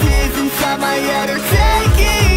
voices inside my head. Are taking